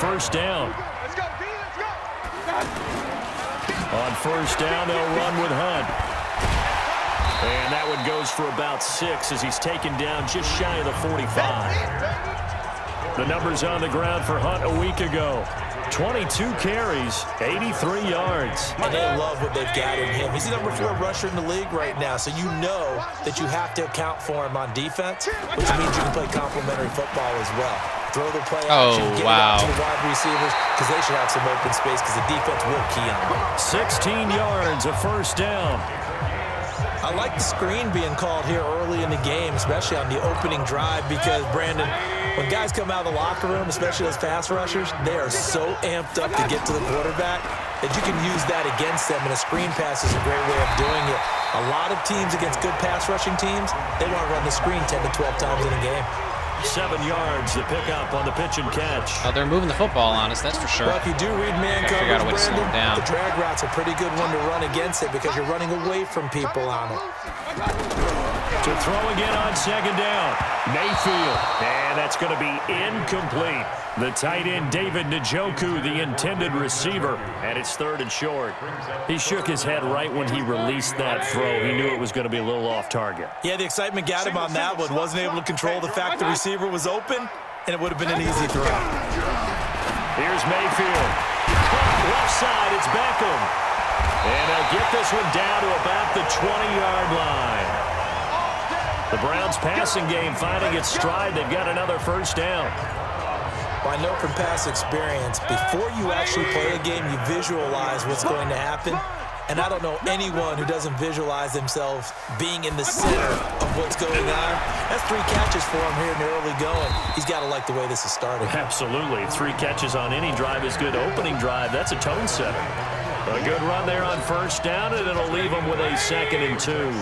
First down. On first down, they'll run with Hunt. And that one goes for about six as he's taken down just shy of the 45. The numbers on the ground for Hunt a week ago. 22 carries, 83 yards. And they love what they've got in him. He's the number four rusher in the league right now, so you know that you have to account for him on defense, which means you can play complementary football as well. Throw the play oh, action, Oh, get wow. it out to the wide receivers, because they should have some open space, because the defense will key on them. 16 yards, a first down. I like the screen being called here early in the game, especially on the opening drive, because, Brandon, when guys come out of the locker room, especially those pass rushers, they are so amped up to get to the quarterback that you can use that against them, and a screen pass is a great way of doing it. A lot of teams against good pass rushing teams, they want to run the screen 10 to 12 times in a game. Seven yards, the pickup on the pitch and catch. Oh, they're moving the football on us, that's for sure. Well, if you do read man Gotta figure out a way coverage, to slow Brandon, down. the drag route's a pretty good one to run against it because you're running away from people on it. To throw again on second down. Mayfield. And that's going to be incomplete. The tight end, David Njoku, the intended receiver. And it's third and short. He shook his head right when he released that throw. He knew it was going to be a little off target. Yeah, the excitement got him on that one. Wasn't able to control the fact the receiver was open, and it would have been an easy throw. Here's Mayfield. Left side, it's Beckham. And they'll get this one down to about the 20-yard line. The Browns passing game finding its stride. They've got another first down. Well, I know from past experience, before you actually play a game, you visualize what's going to happen. And I don't know anyone who doesn't visualize themselves being in the center of what's going on. That's three catches for him here in the early going. He's got to like the way this is starting. Absolutely. Three catches on any drive is good. Opening drive, that's a tone setter. A good run there on first down, and it'll leave them with a second and two.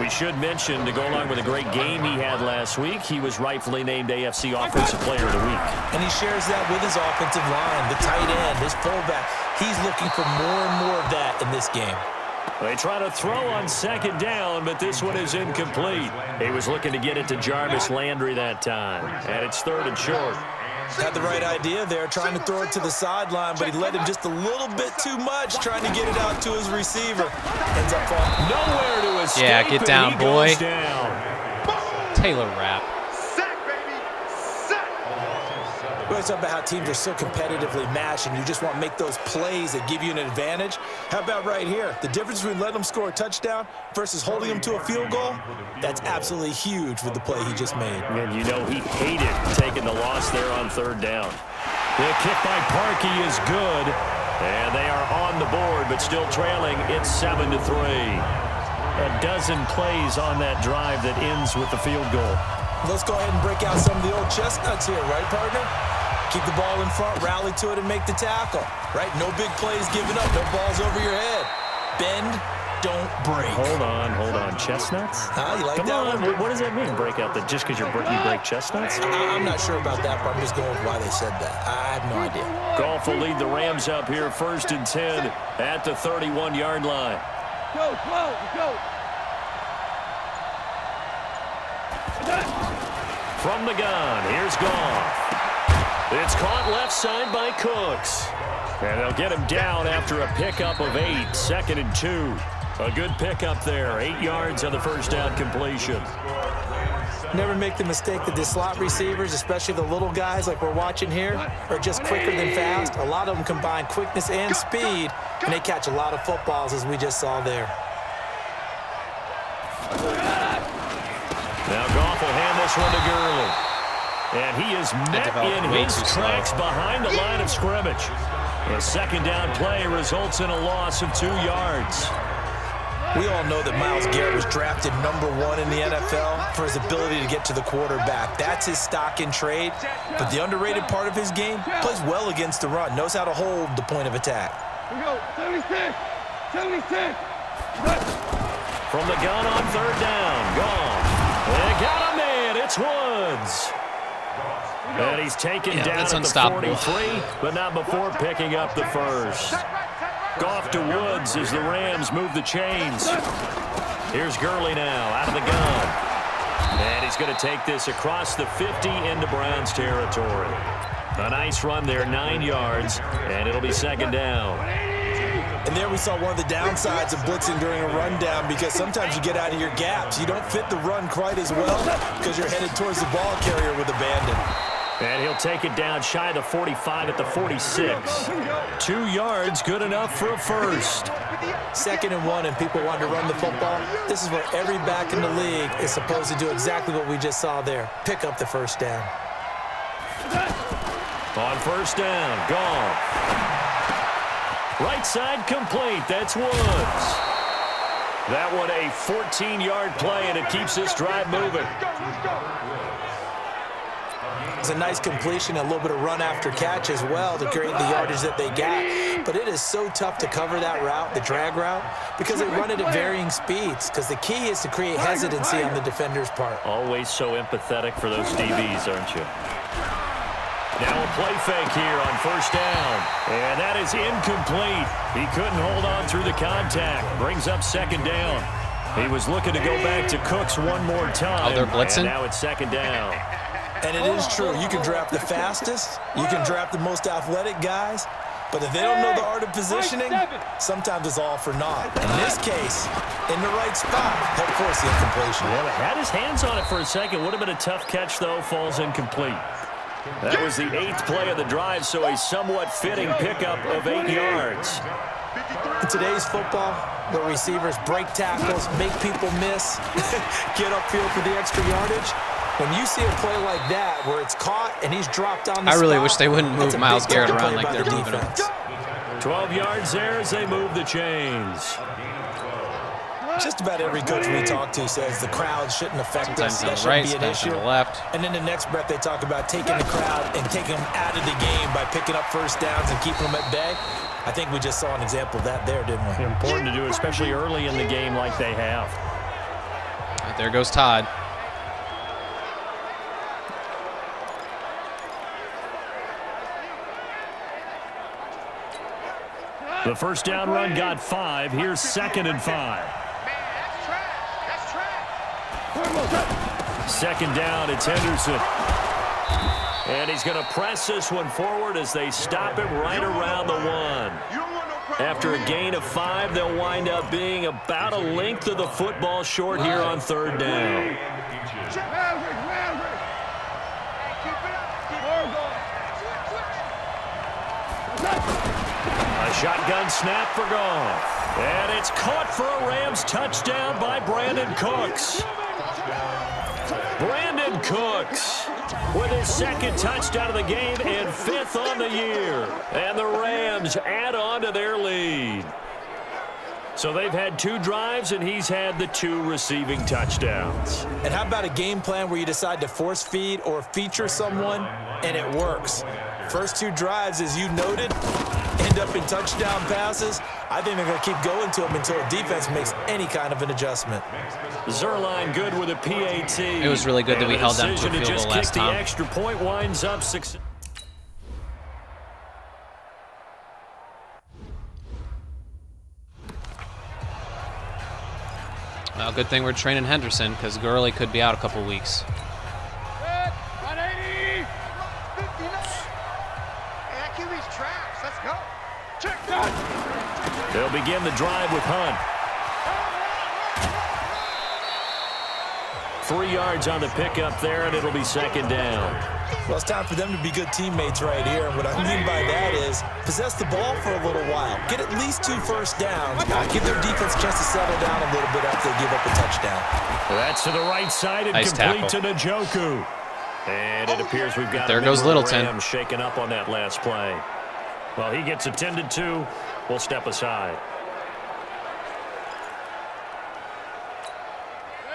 We should mention, to go along with a great game he had last week, he was rightfully named AFC Offensive Player of the Week. And he shares that with his offensive line, the tight end, his fullback. He's looking for more and more of that in this game. They try to throw on second down, but this one is incomplete. He was looking to get it to Jarvis Landry that time, and it's third and short. Had the right idea there, trying to throw it to the sideline, but he led him just a little bit too much, trying to get it out to his receiver. Ends up falling. Nowhere to escape. Yeah, get down, boy. down. Taylor Rapp. We always talk about how teams are so competitively matched, and you just want to make those plays that give you an advantage. How about right here? The difference between letting them score a touchdown versus holding them to a field goal, that's absolutely huge with the play he just made. And you know he hated taking the loss there on third down. The kick by Parkey is good. And they are on the board, but still trailing. It's 7 to three. A dozen plays on that drive that ends with the field goal. Let's go ahead and break out some of the old chestnuts here, right, partner? Keep the ball in front, rally to it, and make the tackle, right? No big plays given up, no balls over your head. Bend, don't break. Hold on, hold on. Chestnuts? Huh, you like Come that on. one? What- What does that mean, break out? That just because you break chestnuts? I- I'm not sure about that, but I'm just going with why they said that. I have no idea. Goff will lead the Rams up here first and 10 at the 31-yard line. Go, go, go. From the gun, here's Goff. It's caught left side by Cooks. And they'll get him down after a pickup of eight, second and two. A good pickup there, eight yards on the first down completion. Never make the mistake that the slot receivers, especially the little guys like we're watching here, are just quicker than fast. A lot of them combine quickness and speed, and they catch a lot of footballs, as we just saw there. Now Goff will hand this one to Gurley. And he is met in his too slow. tracks behind the line of scrimmage. The second down play results in a loss of two yards. We all know that Myles Garrett was drafted number one in the NFL for his ability to get to the quarterback. That's his stock in trade. But the underrated part of his game plays well against the run, knows how to hold the point of attack. We go. 76. 76. From the gun on third down, Goff. They got a man. It's Woods. And he's taken Yeah, down that's at the 43, but not before picking up the first. Goff to Woods as the Rams move the chains. Here's Gurley now out of the gun. And he's going to take this across the 50 into Browns territory. A nice run there, nine yards, and it'll be second down. And there we saw one of the downsides of blitzing during a rundown because sometimes you get out of your gaps. You don't fit the run quite as well because you're headed towards the ball carrier with abandon. And he'll take it down shy of the 45 at the 46. Two yards, good enough for a first. Second and one, and people want to run the football. This is where every back in the league is supposed to do exactly what we just saw there. Pick up the first down. On first down, gone. Right side complete. That's Woods. That one a 14-yard play, and it keeps this drive moving. It's a nice completion, a little bit of run after catch as well to create the yardage that they got. But it is so tough to cover that route, the drag route, because they run it at varying speeds. Because the key is to create hesitancy on the defender's part. Always so empathetic for those DBs, aren't you? Now a play fake here on first down. And that is incomplete. He couldn't hold on through the contact. Brings up second down. He was looking to go back to Cooks one more time. Oh, they're blitzing? And now it's second down. And it is true. You can draft the fastest. You can draft the most athletic guys. But if they don't know the art of positioning, sometimes it's all for naught. In this case, in the right spot, help force the incompletion. Yeah, had his hands on it for a second. Would have been a tough catch, though. Falls incomplete. That was the eighth play of the drive, so a somewhat fitting pickup of eight yards. In today's football, the receivers break tackles, make people miss, get upfield for the extra yardage. When you see a play like that where it's caught and he's dropped on the I really spot, wish they wouldn't move Miles Myles Garrett around like by they're moving him. defense. 12 yards there as they move the chains. Just about every coach we talk to says the crowd shouldn't affect us. Sometimes That the shouldn't right, be an sometimes issue. the left. And then the next breath they talk about taking the crowd and taking them out of the game by picking up first downs and keeping them at bay. I think we just saw an example of that there, didn't we? Important to do, especially early in the game like they have. Right, there goes Todd. The first down run got five. Here's second and five. Second down, it's Henderson. And he's going to press this one forward as they stop him right around the one. After a gain of five, they'll wind up being about a length of the football short here on third down. Shotgun snap for Goff. And it's caught for a Rams touchdown by Brandin Cooks. Brandin Cooks with his second touchdown of the game and fifth on the year. And the Rams add on to their lead. So they've had two drives, and he's had the two receiving touchdowns. And how about a game plan where you decide to force feed or feature someone, and it works? First two drives, as you noted, end up in touchdown passes. I think they're going to keep going to him until the defense makes any kind of an adjustment. Zuerlein good with a PAT. It was really good that we And held them to a field just goal last kick time. The extra point winds up six. Well, good thing we're training Henderson because Gurley could be out a couple weeks. They'll begin the drive with Hunt. Three yards on the pickup there, and it'll be second down. Well, it's time for them to be good teammates right here. And what I mean by that is possess the ball for a little while. Get at least two first downs. Give their defense a chance to settle down a little bit after they give up a touchdown. That's to the right side and Nice complete tackle. to Njoku. And it oh, appears we've got There goes member of the Littleton. Rams shaken up on that last play. Well, he gets attended to. We'll step aside.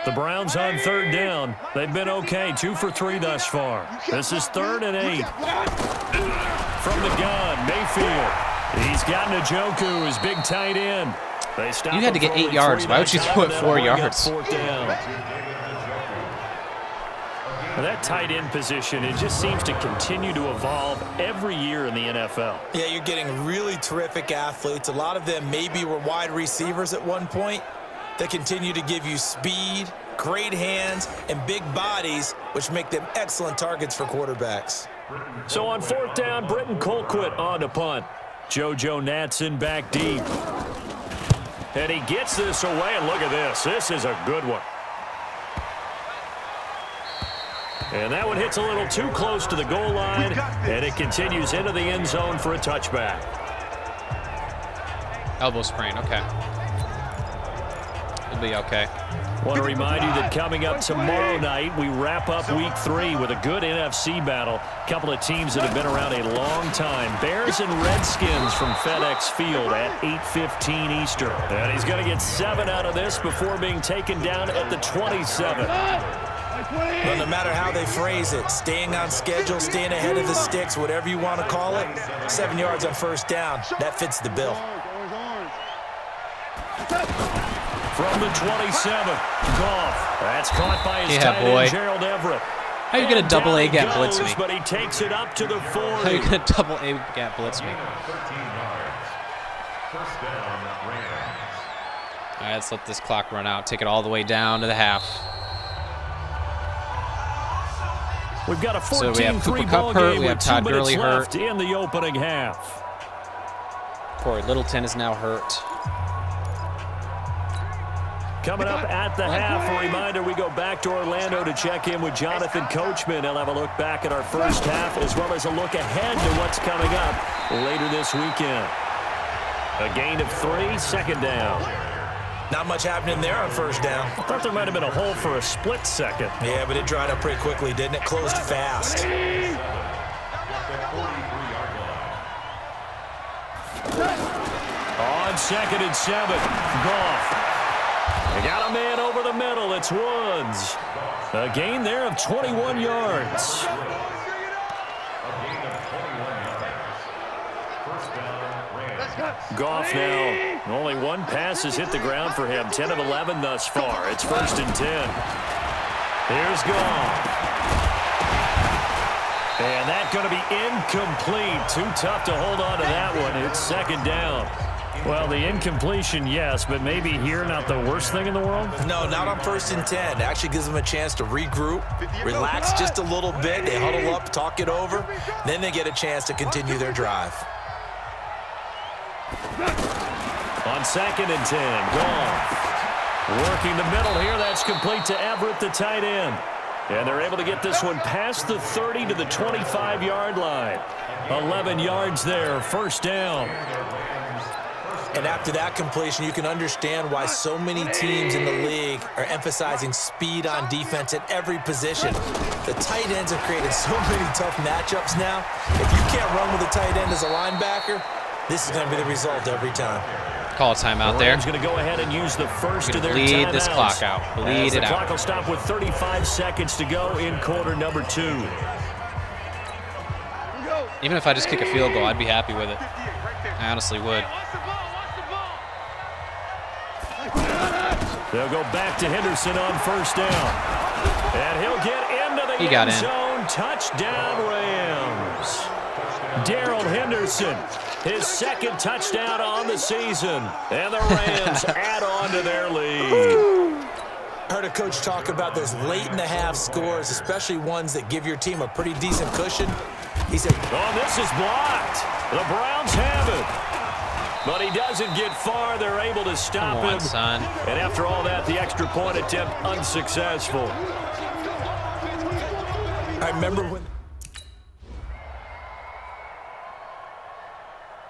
The Browns on third down. They've been okay, two for three thus far. This is third and eight. From the gun, Mayfield. He's got Njoku, his big tight end. They stop You had to get eight yards. Why would you throw it four yards? Fourth down. Now, that tight end position, it just seems to continue to evolve every year in the NFL. Yeah, you're getting really terrific athletes. A lot of them maybe were wide receivers at one point. They continue to give you speed, great hands, and big bodies, which make them excellent targets for quarterbacks. So on fourth down, Britton Colquitt on to punt. JoJo Natson back deep. And he gets this away, and look at this. This is a good one. And that one hits a little too close to the goal line, and it continues into the end zone for a touchback. Elbow sprain, okay. It'll be okay. Want to remind you that coming up tomorrow night, we wrap up week three with a good NFC battle. A couple of teams that have been around a long time. Bears and Redskins from FedEx Field at 8.15 Eastern. And he's going to get seven out of this before being taken down at the 27. Well, no matter how they phrase it, staying on schedule, staying ahead of the sticks, whatever you want to call it, seven yards on first down, that fits the bill. From the 27, Goff. That's caught by his Yeah, tight boy. end, Gerald Everett. How are you gonna double down A gap blitz me? But he takes it up to the 40. How you gonna double A gap blitz me? All right, let's let this clock run out. Take it all the way down to the half. We've got a So we have 14-3 Cooper Kupp ball hurt, game have with two Todd minutes Gurley left hurt. in the opening half. Cory Littleton is now hurt. Coming up at the half, a reminder we go back to Orlando to check in with Jonathan Coachman. He'll have a look back at our first half as well as a look ahead to what's coming up later this weekend. A gain of three, second down. Not much happening there on first down. I thought there might have been a hole for a split second. Yeah, but it dried up pretty quickly, didn't it? Closed fast. On second and seven, Goff. They got a man over the middle. It's Woods. A gain there of 21 yards. Goff now. Only one pass has hit the ground for him. 10 of 11 thus far. It's first and 10. Here's Goff. And that's going to be incomplete. Too tough to hold on to that one. It's second down. Well, the incompletion, yes, but maybe here not the worst thing in the world? No, not on first and 10. Actually gives them a chance to regroup, relax just a little bit. They huddle up, talk it over. Then they get a chance to continue their drive. On second and 10, Goff. Working the middle here. That's complete to Everett, the tight end. And they're able to get this one past the 30 to the 25-yard line. 11 yards there, first down. And after that completion, you can understand why so many teams in the league are emphasizing speed on defense at every position. The tight ends have created so many tough matchups now. If you can't run with a tight end as a linebacker, this is going to be the result every time. Call a timeout there. He's going to go ahead and use the first of Gonna their bleed this timeouts. clock out. Bleed As it the out. clock will stop with 35 seconds to go in quarter number two. Even if I just kick a field goal, I'd be happy with it. I honestly would. They'll go back to Henderson on first down. And he'll get into the He got end in. zone. Touchdown, Rams. Darrell Henderson, his second touchdown on the season. And the Rams add on to their lead. Heard a coach talk about those late in the half scores, especially ones that give your team a pretty decent cushion. He said, Oh, this is blocked. The Browns have it. But he doesn't get far. They're able to stop on, him. son. And after all that, the extra point attempt unsuccessful. I remember when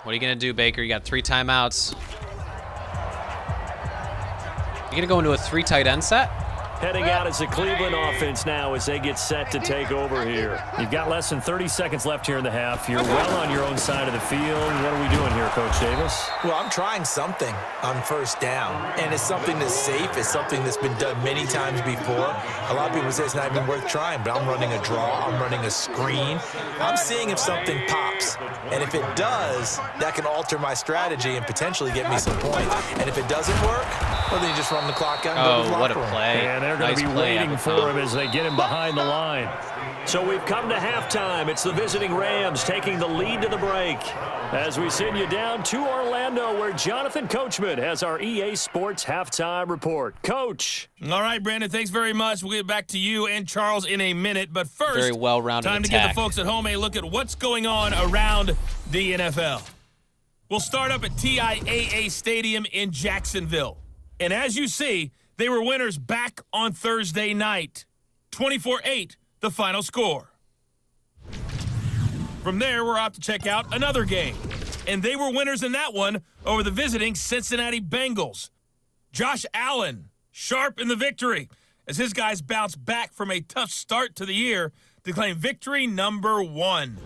What are you going to do, Baker? You got three timeouts. You going to go into a three tight end set? Heading out as the Cleveland offense now as they get set to take over here. You've got less than 30 seconds left here in the half. You're well on your own side of the field. What are we doing here, Coach Davis? Well, I'm trying something on first down, and it's something that's safe. It's something that's been done many times before. A lot of people say it's not even worth trying, but I'm running a draw. I'm running a screen. I'm seeing if something pops, and if it does, that can alter my strategy and potentially get me some points. And if it doesn't work, well, then you just run the clock out and go to Oh, the what a locker room. play. And they're going Nice to be waiting for Appleton. him as they get him behind the line. So we've come to halftime. It's the visiting Rams taking the lead to the break. As we send you down to Orlando where Jonathan Coachman has our EA Sports halftime report. Coach. All right, Brandon, thanks very much. We'll get back to you and Charles in a minute. But first, Very well-rounded time to give the folks at home a look at what's going on around the NFL. We'll start up at TIAA Stadium in Jacksonville. And as you see, they were winners back on Thursday night. 24 8, the final score. From there, we're out to check out another game. And they were winners in that one over the visiting Cincinnati Bengals. Josh Allen, sharp in the victory, as his guys bounce back from a tough start to the year to claim victory number one.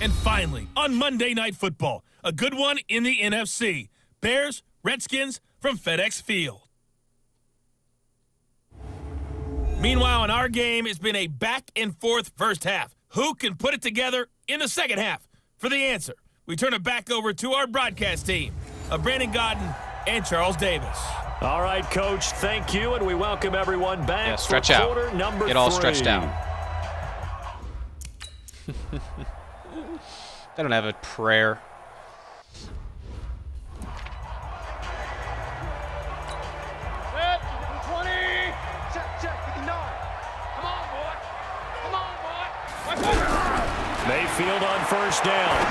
And finally, on Monday Night Football, a good one in the NFC Bears, Redskins from FedEx Field. Meanwhile, in our game, it's been a back and forth first half. Who can put it together in the second half? For the answer, we turn it back over to our broadcast team of Brandon Gaudin and Charles Davis. All right, Coach, thank you, and we welcome everyone back Yeah, stretch for out. quarter number Get all stretched out. They don't have a prayer. Out. Mayfield on first down.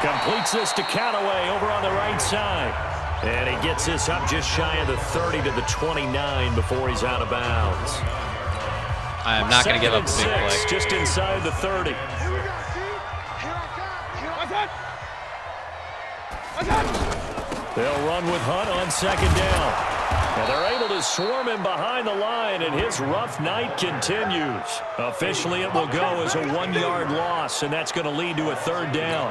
Completes this to Callaway over on the right side. And he gets this up just shy of the 30 to the 29 before he's out of bounds. I am not going to give up the big six, play. just inside the 30. Here we go, see? Here I come. Here I Watch out. Watch out. They'll run with Hunt on second down. And they're able to swarm him behind the line, and his rough night continues. Officially, it will go as a one-yard loss, and that's going to lead to a third down.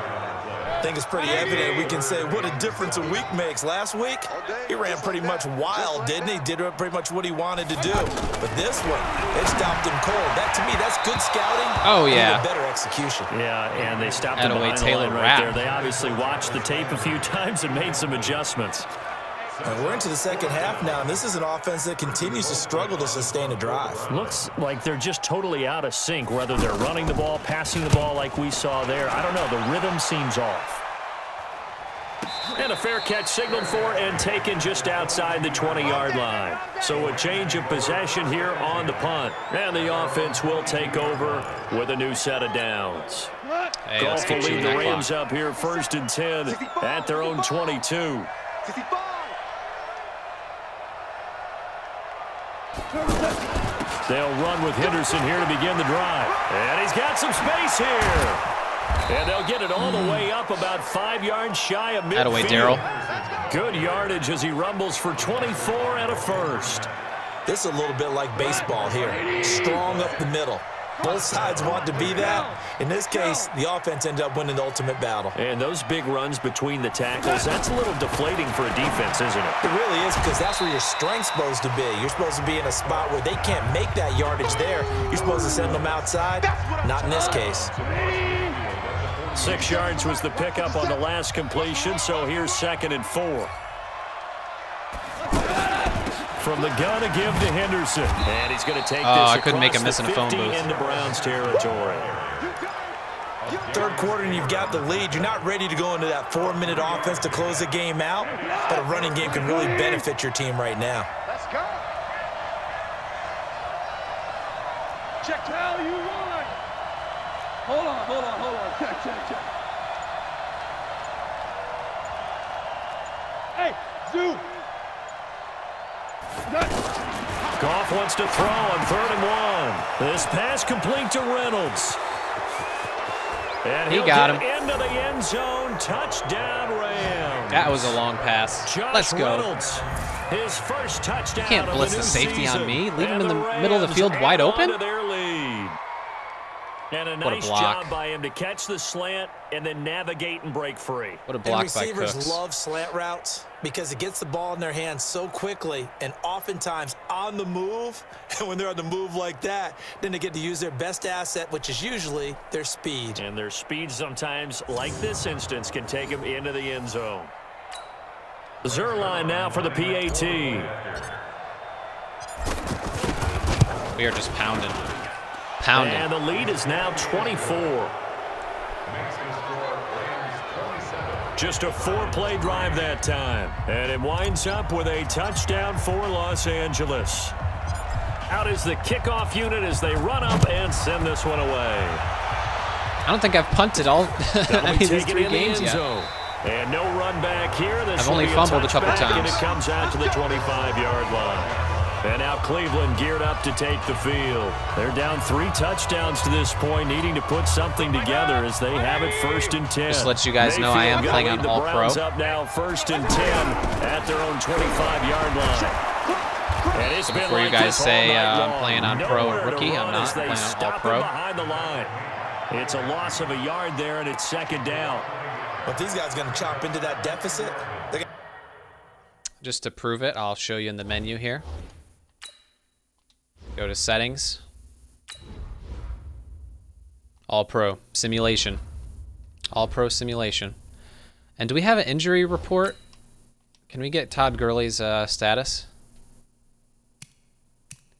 I think it's pretty evident. We can say what a difference a week makes. Last week, he ran pretty much wild, didn't he? Did pretty much what he wanted to do. But this one, it stopped him cold. That, to me, that's good scouting. Oh, yeah. Even better execution. Yeah, and they stopped Had him a way behind the Taylor line right Rapp. there. They obviously watched the tape a few times and made some adjustments. And we're into the second half now, and this is an offense that continues to struggle to sustain a drive. Looks like they're just totally out of sync, whether they're running the ball, passing the ball like we saw there. I don't know. The rhythm seems off. And a fair catch signaled for and taken just outside the 20-yard line. So a change of possession here on the punt. And the offense will take over with a new set of downs. Hey, Goff will lead the Rams clock. up here first and 10 at their own 22. They'll run with Henderson here to begin the drive. And he's got some space here. And they'll get it all the way up about five yards shy of midfield. Attaway, Darrell. Good yardage as he rumbles for 24 and a first. This is a little bit like baseball here. Strong up the middle. Both sides want to be that. In this case, the offense ended up winning the ultimate battle. And those big runs between the tackles, that's a little deflating for a defense, isn't it? It really is because that's where your strength's supposed to be. You're supposed to be in a spot where they can't make that yardage there. You're supposed to send them outside. Not in this case. Six yards was the pickup on the last completion, so here's second and four. From the gun, a give to Henderson. And he's going to take Oh, this I couldn't make across him miss in a phone 50 booth. into Browns territory. Third quarter and you've got the lead. You're not ready to go into that four-minute offense to close the game out, but a running game can really benefit your team right now. Let's go. Check how you run. Hold on, hold on, hold on. Check, check, check. Hey, Zoo. Goff wants to throw on third and one. This pass complete to Reynolds. And He got him. into the end zone. Touchdown Rams. That was a long pass. Josh Let's go. Reynolds, his first touchdown. you can't blitz the the safety on me. Leave him in the the middle of the field wide open. To their lead. And a What a nice block. job by him to catch the slant and then navigate and break free. What a And block by receivers Cooks. love slant routes because it gets the ball in their hands so quickly and oftentimes on the move. And when they're on the move like that, then they get to use their best asset, which is usually their speed. And their speed sometimes, like this instance, can take them into the end zone. Zuerlein now for the PAT. We are just pounding. Pounding. And the lead is now 24. Just a four-play drive that time. And it winds up with a touchdown for Los Angeles. Out is the kickoff unit as they run up and send this one away. I don't think I've punted all be of these three games yet. zone. And no run back here. This I've only fumbled a couple touchback, And times. it comes out to the 25-yard line. And now Cleveland geared up to take the field. They're down three touchdowns to this point, needing to put something together as they have it first and 10. Just let you guys know I am playing on lead the All-Pro. Browns up now first and 10 at their own 25-yard line. And it's been Before you guys this say, uh, I'm playing on Pro Nowhere to Rookie. I'm not playing on All-Pro. behind the line. It's a loss of a yard there, and it's second down. But these guys going to chop into that deficit. Just to prove it, I'll show you in the menu here. Go to settings. All Pro simulation. All Pro simulation. And do we have an injury report? Can we get Todd Gurley's uh, status?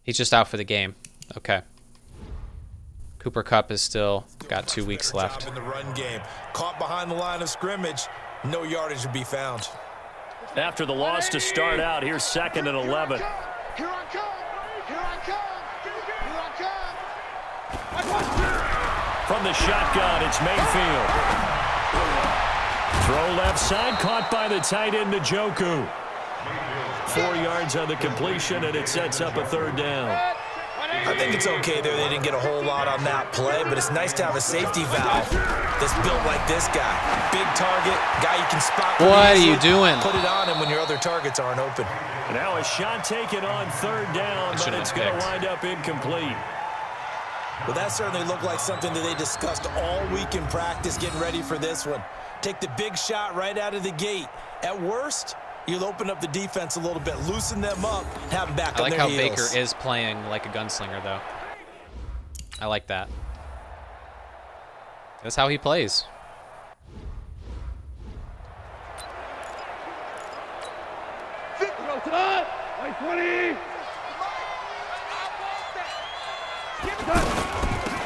He's just out for the game. Okay. Cooper Kupp is still got two weeks left. In the run game. Caught behind the line of scrimmage. No yardage to be found. After the loss to start out, here's second and 11. Here I come. Here I come. From the shotgun, it's Mayfield. Throw left side, caught by the tight end, Njoku. Four yards on the completion, and it sets up a third down. I think it's okay there. They didn't get a whole lot on that play, but it's nice to have a safety valve that's built like this guy. Big target, guy you can spot. What are you doing? Put it on him when your other targets aren't open. Now a shot taken on third down, but should've it's been going to wind up incomplete. Well, that certainly looked like something that they discussed all week in practice getting ready for this one. Take the big shot right out of the gate. At worst, you'll open up the defense a little bit, loosen them up, have them back I on like their how heels. Baker is playing like a gunslinger, though. I like that. That's how he plays. Go to the White 20.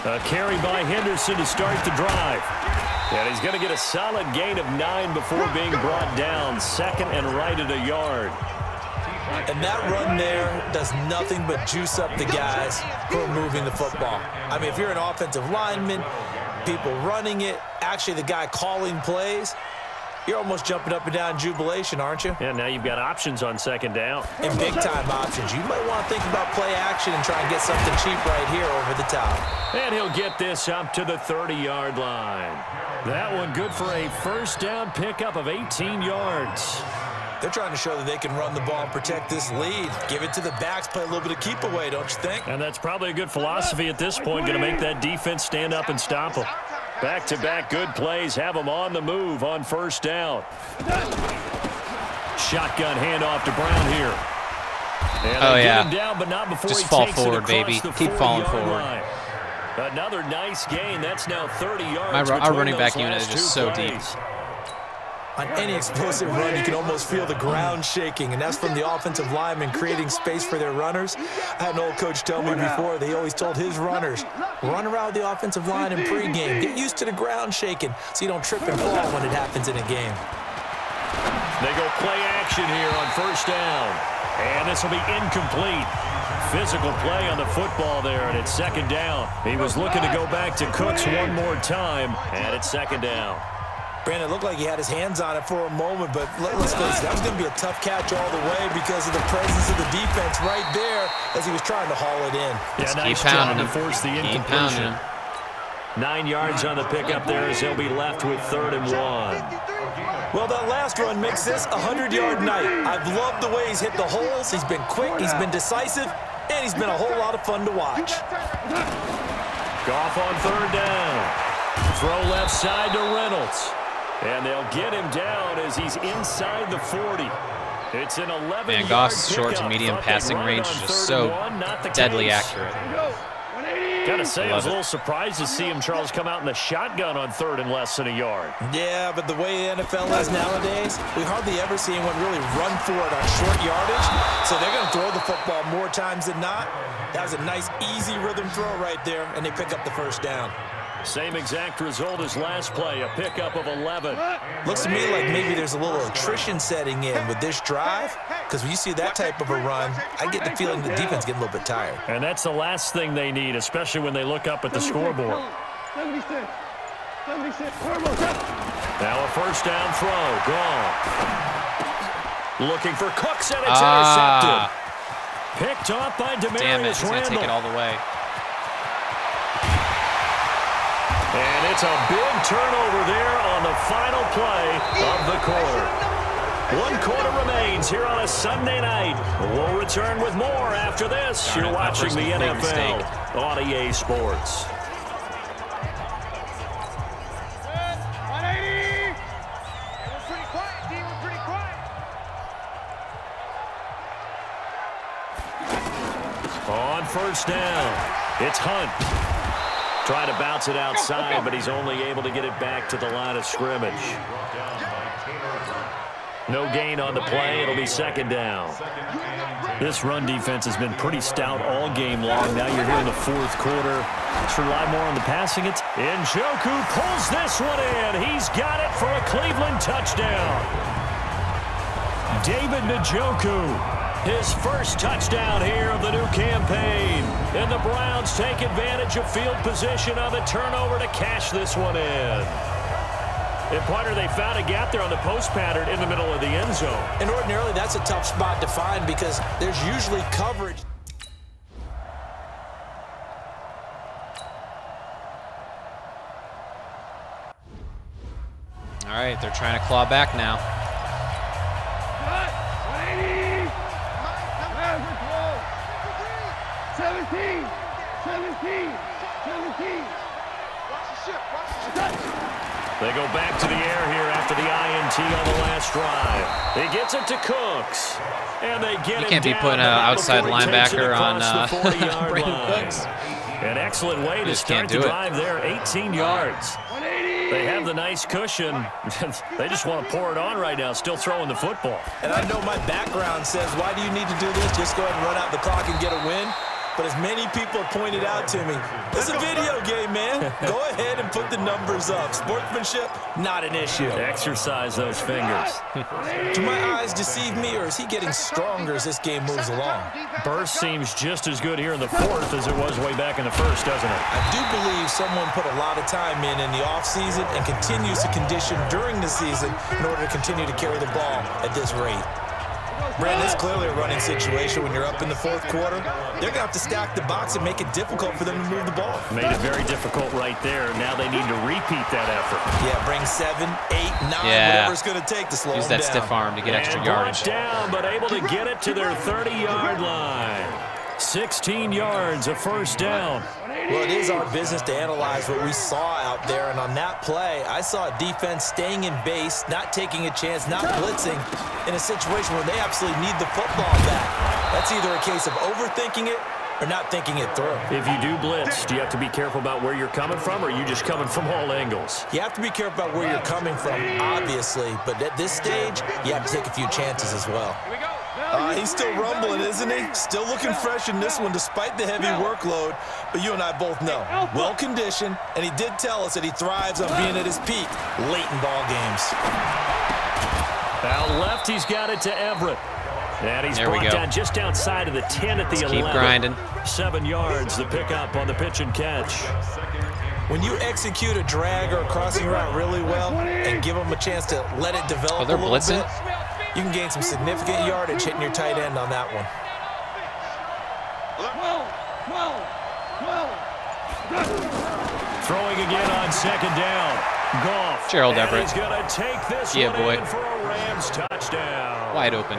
A carry by Henderson to start the drive. And he's going to get a solid gain of nine before being brought down. Second and right at a yard. And that run there does nothing but juice up the guys who are moving the football. I mean, if you're an offensive lineman, people running it, actually the guy calling plays, you're almost jumping up and down in jubilation, aren't you? Yeah, now you've got options on second down. And big-time options. You might want to think about play action and try and get something cheap right here over the top. And he'll get this up to the 30-yard line. That one good for a first down pickup of 18 yards. They're trying to show that they can run the ball and protect this lead. Give it to the backs, play a little bit of keep away, don't you think? And that's probably a good philosophy at this point, going to make that defense stand up and stop them. Back-to-back good plays have them on the move on first down. Shotgun handoff to Brown here. And Oh, yeah. down, but not before Just fall forward, baby. Keep falling forward. line. Another nice gain. That's now 30 yards. My our running back unit is just so deep. Plays. On any explosive run, you can almost feel the ground shaking, and that's from the offensive linemen creating space for their runners. I had an old coach tell me before, they always told his runners, run around the offensive line in pregame. Get used to the ground shaking so you don't trip and fall when it happens in a game. They go play action here on first down. And this will be incomplete. Physical play on the football there, and it's second down. He was looking to go back to Cooks one more time, and it's second down. Brandon, it looked like he had his hands on it for a moment, but let, us face it, that was going to be a tough catch all the way because of the presence of the defense right there as he was trying to haul it in. Yeah, Just nice keep job pounding to force the incompletion. Nine yards on the pickup there as he'll be left with third and one. Well, that last run makes this a 100-yard night. I've loved the way he's hit the holes. He's been quick, he's been decisive, and he's been a whole lot of fun to watch. Goff on third down. Throw left side to Reynolds. And they'll get him down as he's inside the 40. It's an 11 Man, Goff's short to medium passing range is just so deadly accurate. Gotta say, I was a little surprised to see him, Charles, come out in the shotgun on third and less than a yard. Yeah, but the way the NFL is nowadays, we hardly ever see anyone really run for it on short yardage. So they're going to throw the football more times than not. That was a nice, easy rhythm throw right there, and they pick up the first down. Same exact result as last play, a pickup of 11. Looks to me like maybe there's a little attrition setting in with this drive, because when you see that type of a run, I get the feeling the defense getting a little bit tired. And that's the last thing they need, especially when they look up at the scoreboard. 76. 76. Now a first down throw, gone. Looking for Cooks, and it's Ah, intercepted. Picked off by Damarious damn it. He's going to take it all the way. And it's a big turnover there on the final play of the quarter. One quarter remains here on a Sunday night. We'll return with more after this. You're watching the NFL on EA Sports. 180. We're pretty quiet, D. We're pretty quiet. On first down, it's Hunt. Trying to bounce it outside, but he's only able to get it back to the line of scrimmage. No gain on the play. It'll be second down. This run defense has been pretty stout all game long. Now you're here in the fourth quarter. Let's rely more on the passing. It's Njoku pulls this one in. He's got it for a Cleveland touchdown. David Njoku, his first touchdown here of the new campaign. And the Browns take advantage of field position on the turnover to cash this one in. And Pointer, they found a gap there on the post pattern in the middle of the end zone. And ordinarily, that's a tough spot to find because there's usually coverage. All right, they're trying to claw back now. 17. 17. Watch the ship. Watch the ship. Touch. They go back to the air here after the INT on the last drive. He gets it to Cooks. And they get You can't be putting an outside before he takes it linebacker on, uh, Brandon. Cooks. An excellent way to start the do it. drive there, 18 yards. They have the nice cushion. they just want to pour it on right now, still throwing the football. And I know my background says, why do you need to do this? Just go ahead and run out the clock and get a win. But as many people pointed out to me, it's a video game, man. Go ahead and put the numbers up. Sportsmanship, not an issue. Exercise those fingers. Do my eyes deceive me, or is he getting stronger as this game moves along? Burst seems just as good here in the fourth as it was way back in the first, doesn't it? I do believe someone put a lot of time in in the offseason and continues to condition during the season in order to continue to carry the ball at this rate. Brandon, it's clearly a running situation when you're up in the fourth quarter. They're going to have to stack the box and make it difficult for them to move the ball. Made it very difficult right there. Now they need to repeat that effort. Yeah, bring seven, eight, nine, Yeah. whatever it's going to take to slow Use them that down. stiff arm to get extra and brought yardage. down, but able to get it to their 30-yard line. 16 yards, a first down. Well, it is our business to analyze what we saw out there, and on that play, I saw a defense staying in base, not taking a chance, not blitzing, in a situation where they absolutely need the football back. That's either a case of overthinking it or not thinking it through. If you do blitz, do you have to be careful about where you're coming from, or are you just coming from all angles? You have to be careful about where you're coming from, obviously, but at this stage, you have to take a few chances as well. Here we go. Uh, he's still rumbling, isn't he? Still looking fresh in this one despite the heavy workload. But you and I both know, well conditioned, and he did tell us that he thrives on being at his peak late in ball games. Out left, he's got it to Everett. And he's There we brought go. down just outside of the 10 at the Let's 11. keep grinding. Seven yards, the pickup on the pitch and catch. When you execute a drag or a crossing route really well and give them a chance to let it develop Oh, they're a little blitzing? bit, you can gain some significant yardage hitting your tight end on that one. 12. 12. 12. Throwing again on second down. Goff. Gerald And Everett. He's going to take this Yeah, one boy. for a Rams touchdown. Wide open.